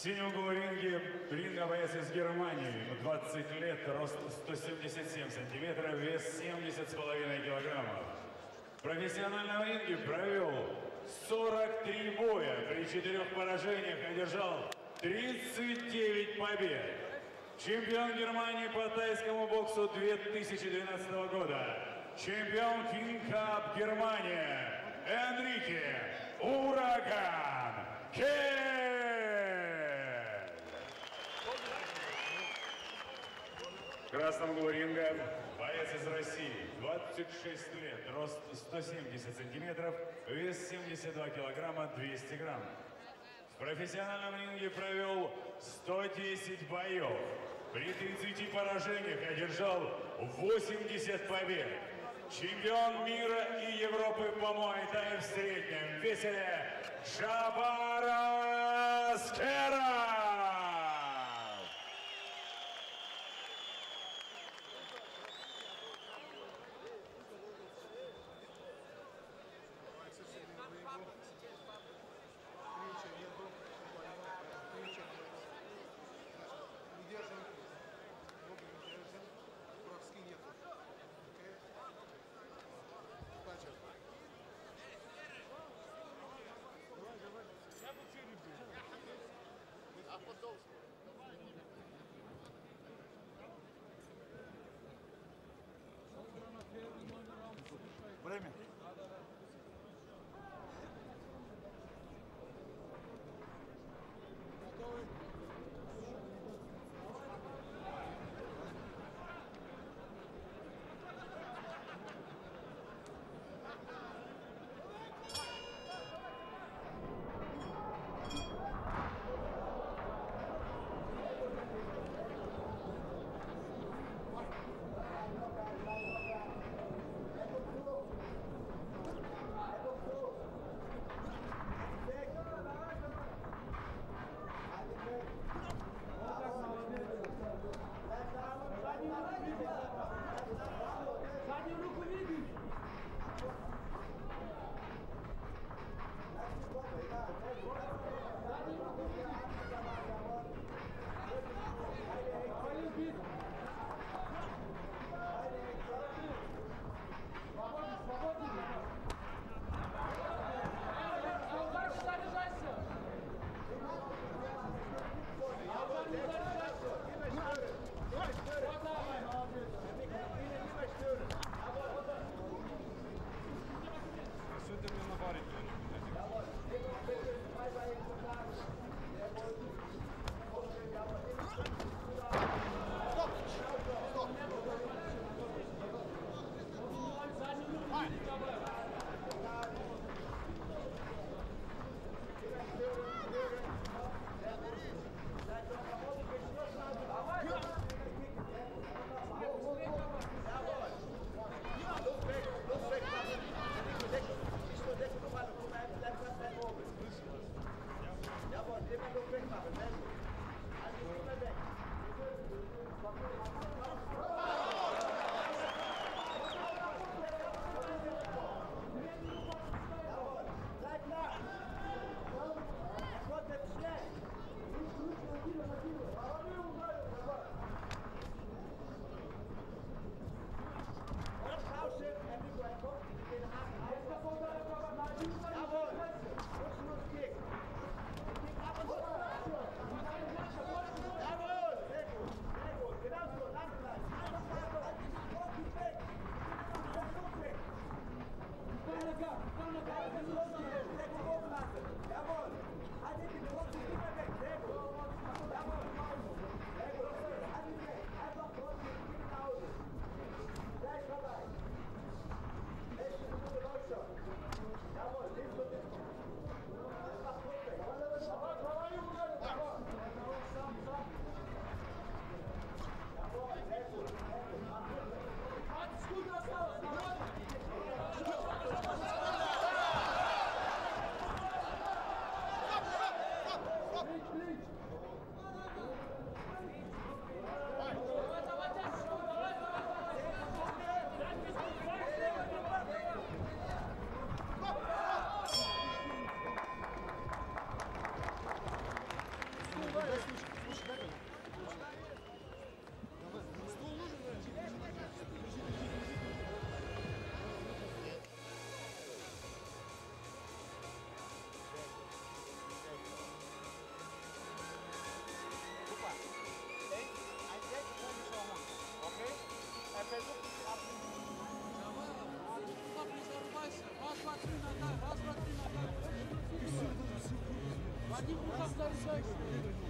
Синем углу ринге ринга боец из Германии, ему 20 лет, рост 177 сантиметров, вес 70 с половиной килограммов. В профессиональном ринге провел 43 боя, при четырех поражениях одержал 39 побед. Чемпион Германии по тайскому боксу 2012 года. Чемпион Cup Германия. Энрике Ураган Кель. Красном углу ринга боец из России, 26 лет, рост 170 сантиметров, вес 72 килограмма, 200 грамм. В профессиональном ринге провел 110 боев. При 30 поражениях одержал 80 побед. Чемпион мира и Европы по Муайтаю в среднем весе Шабарас Керов. Look out! Lynch, Lynch. Hadi buradan karşıya gidelim.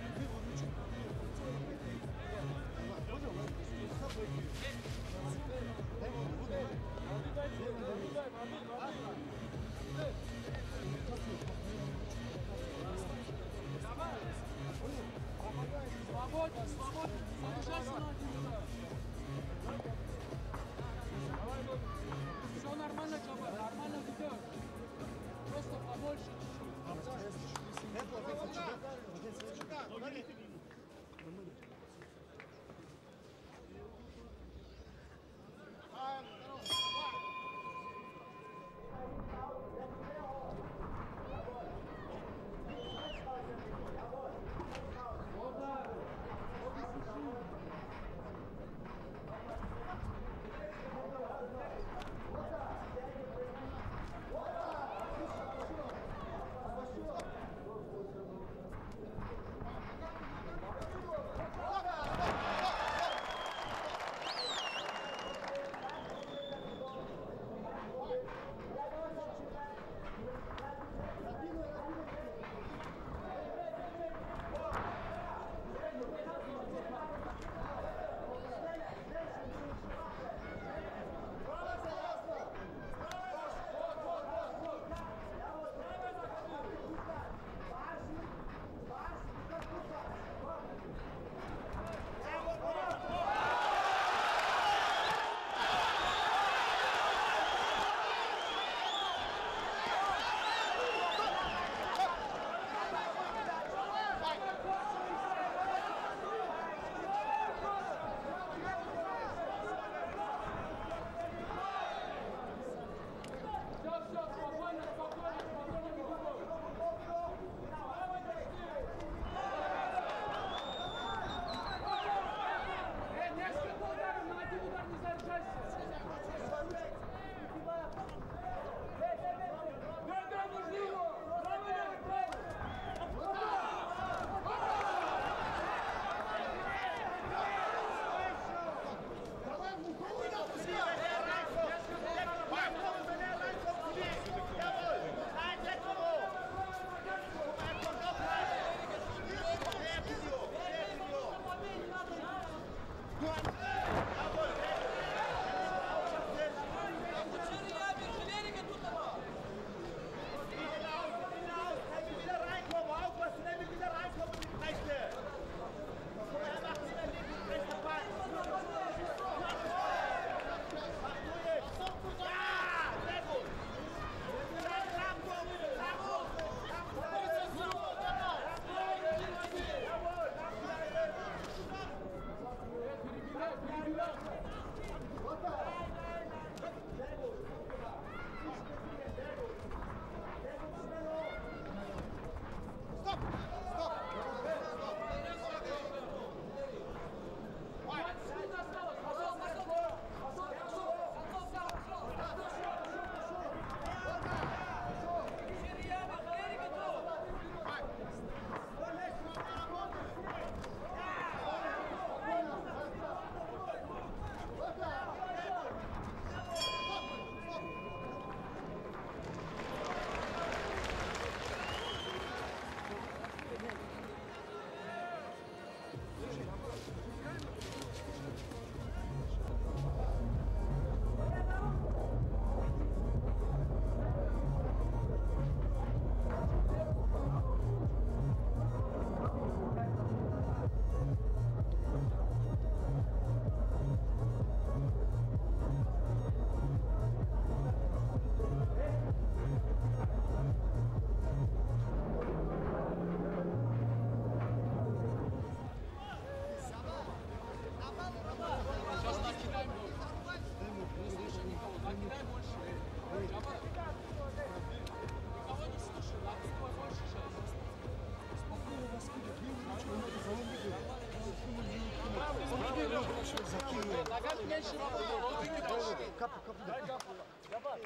Thank you. Kapı kapı. Yapar. Yapar.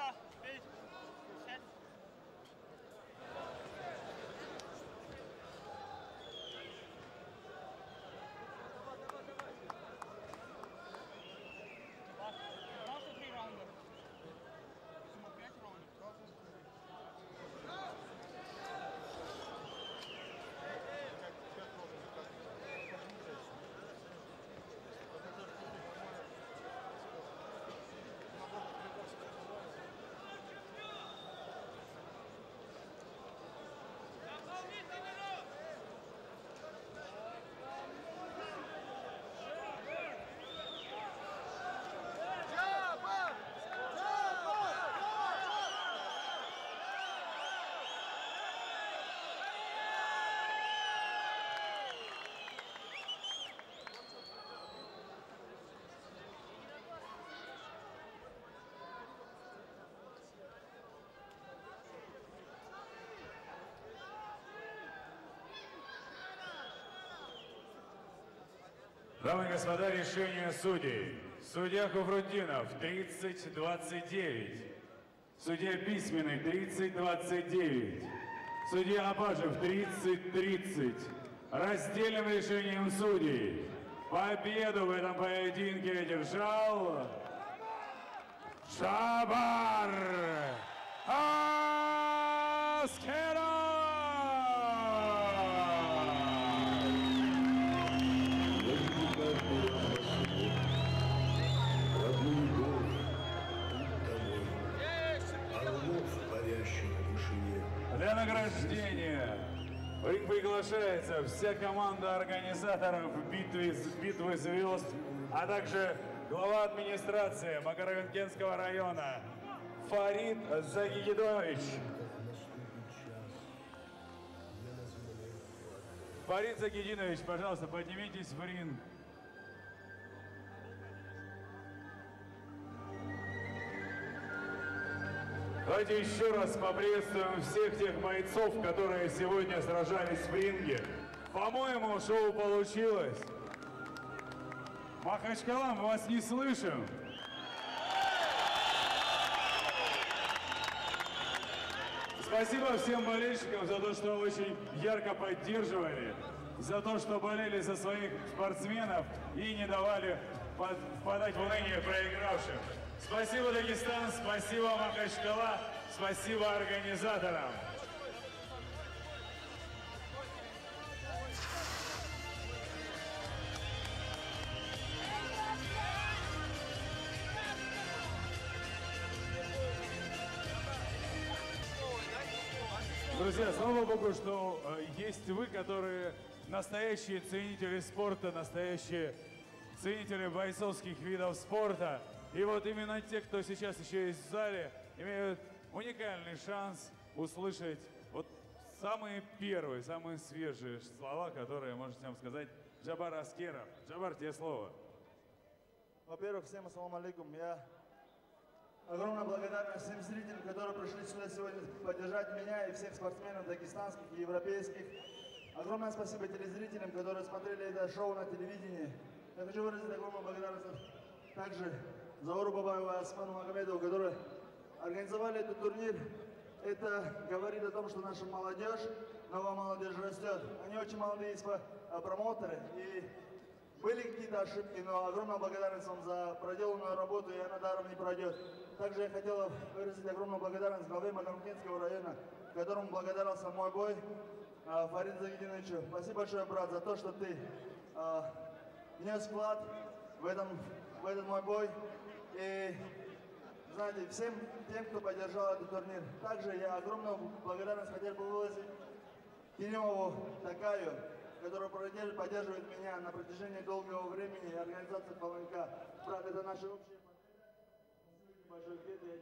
Wasser, Bild. Дамы и господа, решение судей. Судья Хуфрутдинов 30-29. Судья Письменный 30-29. Судья Абажев 30-30. Раздельным решением судей. Победу в этом поединке одержал Шабар Аскеров! Для награждения в ринг приглашается вся команда организаторов битвы, битвы звезд, а также глава администрации Макаровенкенского района Фарид Загигидович. Фарид Загидинович, пожалуйста, поднимитесь в ринг. Давайте еще раз поприветствуем всех тех бойцов, которые сегодня сражались в ринге. По-моему, шоу получилось. Махачкала, мы вас не слышим. Спасибо всем болельщикам за то, что очень ярко поддерживали, за то, что болели за своих спортсменов и не давали под- впадать в уныние проигравшим. Спасибо, Дагестан, спасибо, Махачкала, спасибо организаторам. Друзья, слава богу, что э, есть вы, которые настоящие ценители спорта, настоящие ценители бойцовских видов спорта. И вот именно те, кто сейчас еще есть в зале, имеют уникальный шанс услышать вот самые первые, самые свежие слова, которые может всем сказать Джабар Аскеров. Джабар, тебе слово. Во-первых, всем ассаламу алейкум. Я огромная благодарность всем зрителям, которые пришли сюда сегодня поддержать меня и всех спортсменов дагестанских и европейских. Огромное спасибо телезрителям, которые смотрели это шоу на телевидении. Я хочу выразить огромную благодарность также Зауру Бабаеву и Осману Магомедову, которые организовали этот турнир. Это говорит о том, что наша молодежь, новая молодежь растет. Они очень молодые а, промоутеры и были какие-то ошибки, но огромная благодарность вам за проделанную работу, и она даром не пройдет. Также я хотел выразить огромную благодарность главе Макармкинского района, которому благодарился мой бой, а, Фарид Загидиновичу. Спасибо большое, брат, за то, что ты а, внес вклад в, этом, в этот мой бой. И, знаете, всем тем, кто поддержал этот турнир. Также я огромную благодарность хотел бы выразить Кириллову Такаю, который поддерживает меня на протяжении долгого времени, и организация ПЛНК. Брат, это наши общие победы.